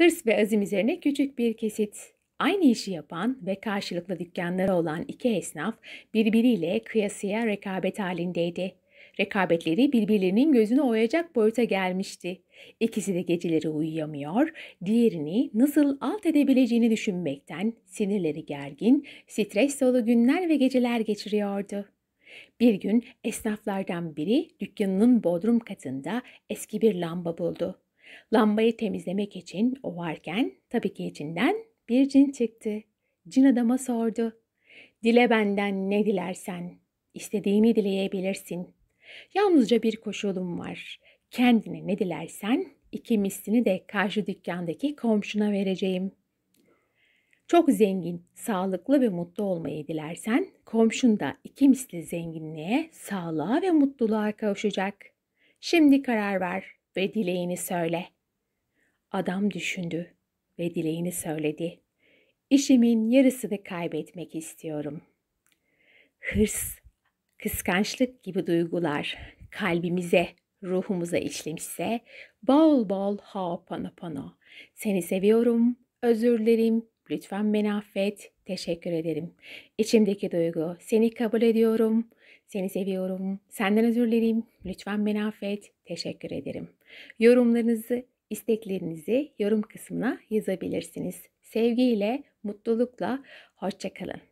Hırs ve azim üzerine küçük bir kesit. Aynı işi yapan ve karşılıklı dükkanları olan iki esnaf birbiriyle kıyasıya rekabet halindeydi. Rekabetleri birbirlerinin gözünü oyacak boyuta gelmişti. İkisi de geceleri uyuyamıyor, diğerini nasıl alt edebileceğini düşünmekten sinirleri gergin, stres dolu günler ve geceler geçiriyordu. Bir gün esnaflardan biri dükkanının bodrum katında eski bir lamba buldu. Lambayı temizlemek için o varken tabii ki içinden bir cin çıktı. Cin adama sordu. Dile benden ne dilersen, istediğini dileyebilirsin. Yalnızca bir koşulum var. Kendine ne dilersen iki mislini de karşı dükkandaki komşuna vereceğim. Çok zengin, sağlıklı ve mutlu olmayı dilersen komşun da iki misli zenginliğe, sağlığa ve mutluluğa kavuşacak. Şimdi karar ver ve dileğini söyle. Adam düşündü ve dileğini söyledi. İşimin yarısını kaybetmek istiyorum. Hırs, kıskançlık gibi duygular kalbimize, ruhumuza işlemişse bol bol ho'oponopono. Seni seviyorum, özür dilerim, lütfen beni affet, teşekkür ederim. İçimdeki duygu, seni kabul ediyorum, seni seviyorum, senden özür dilerim, lütfen beni affet, teşekkür ederim. Yorumlarınızı, isteklerinizi yorum kısmına yazabilirsiniz. Sevgiyle, mutlulukla, hoşçakalın.